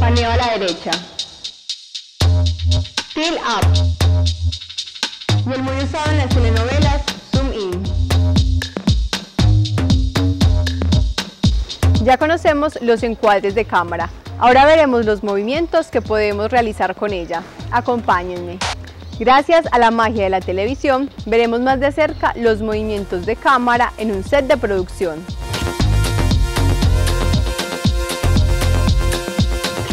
Paneo a la derecha. Tilt up. Y el muy usado en las telenovelas, zoom in. Ya conocemos los encuadres de cámara. Ahora veremos los movimientos que podemos realizar con ella. Acompáñenme. Gracias a la magia de la televisión, veremos más de cerca los movimientos de cámara en un set de producción.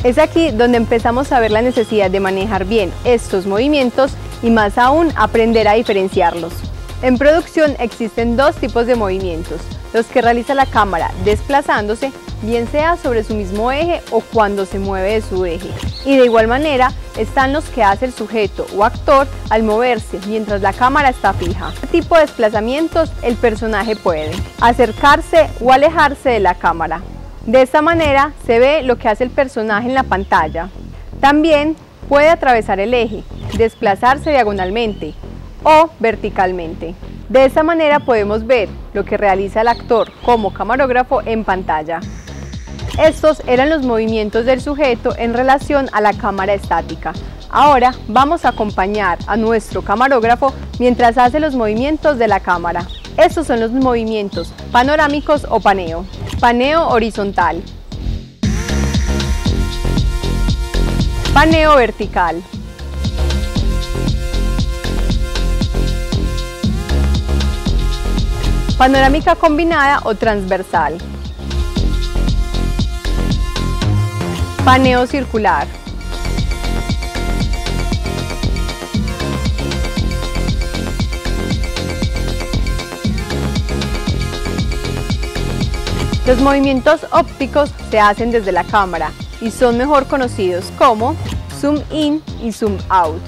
Es aquí donde empezamos a ver la necesidad de manejar bien estos movimientos y más aún aprender a diferenciarlos. En producción existen dos tipos de movimientos, los que realiza la cámara desplazándose, bien sea sobre su mismo eje o cuando se mueve de su eje. Y de igual manera están los que hace el sujeto o actor al moverse mientras la cámara está fija. Este tipo de desplazamientos el personaje puede acercarse o alejarse de la cámara. De esta manera se ve lo que hace el personaje en la pantalla. También puede atravesar el eje, desplazarse diagonalmente o verticalmente. De esta manera podemos ver lo que realiza el actor como camarógrafo en pantalla. Estos eran los movimientos del sujeto en relación a la cámara estática. Ahora vamos a acompañar a nuestro camarógrafo mientras hace los movimientos de la cámara. Estos son los movimientos panorámicos o paneo. Paneo horizontal. Paneo vertical. Panorámica combinada o transversal. Paneo circular. Los movimientos ópticos se hacen desde la cámara y son mejor conocidos como zoom in y zoom out.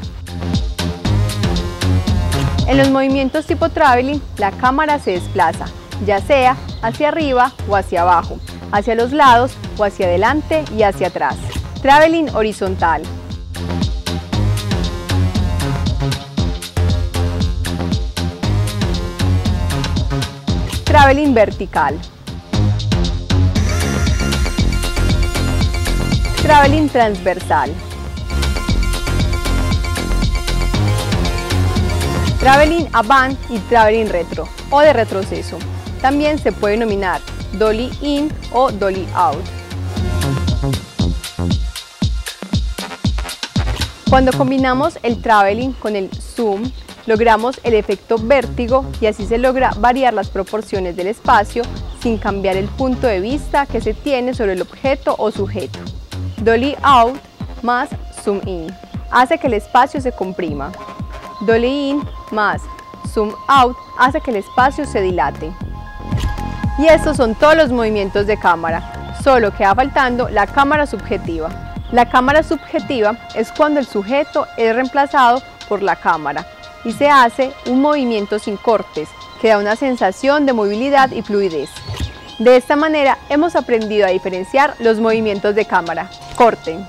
En los movimientos tipo traveling, la cámara se desplaza, ya sea hacia arriba o hacia abajo, hacia los lados o hacia adelante y hacia atrás. Traveling horizontal. Traveling vertical. Traveling transversal. Traveling Avant y Traveling Retro o de retroceso. También se puede nominar Dolly In o Dolly Out. Cuando combinamos el traveling con el zoom, logramos el efecto vértigo y así se logra variar las proporciones del espacio sin cambiar el punto de vista que se tiene sobre el objeto o sujeto. Dolly Out más Zoom In hace que el espacio se comprima. Dolly In más Zoom Out hace que el espacio se dilate. Y estos son todos los movimientos de cámara, solo queda faltando la cámara subjetiva. La cámara subjetiva es cuando el sujeto es reemplazado por la cámara y se hace un movimiento sin cortes, que da una sensación de movilidad y fluidez. De esta manera hemos aprendido a diferenciar los movimientos de cámara. Corte.